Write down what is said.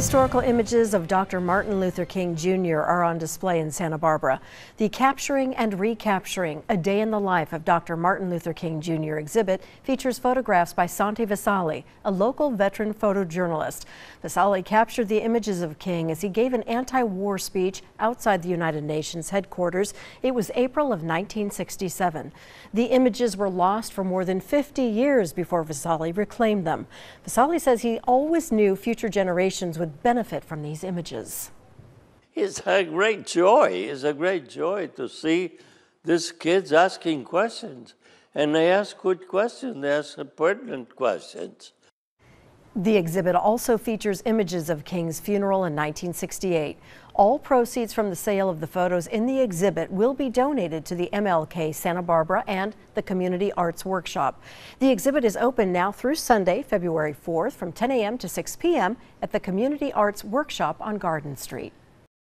Historical images of Dr. Martin Luther King Jr. are on display in Santa Barbara. The Capturing and Recapturing A Day in the Life of Dr. Martin Luther King Jr. exhibit features photographs by Santi Visalli, a local veteran photojournalist. Visalli captured the images of King as he gave an anti-war speech outside the United Nations headquarters. It was April of 1967. The images were lost for more than 50 years before Visalli reclaimed them. Visalli says he always knew future generations would benefit from these images. It's a great joy. It's a great joy to see these kids asking questions. And they ask good questions, they ask pertinent questions. The exhibit also features images of King's funeral in 1968. All proceeds from the sale of the photos in the exhibit will be donated to the MLK Santa Barbara and the Community Arts Workshop. The exhibit is open now through Sunday, February 4th from 10 a.m. to 6 p.m. at the Community Arts Workshop on Garden Street.